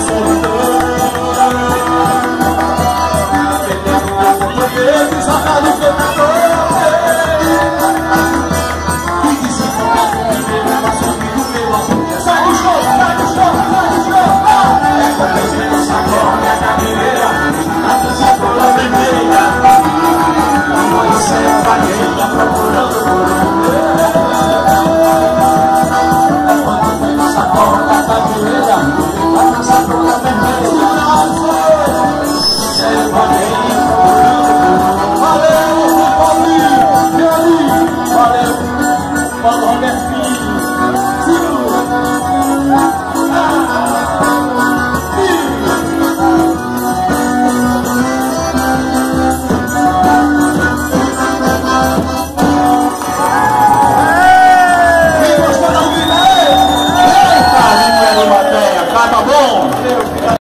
Awesome.